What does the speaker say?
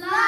love.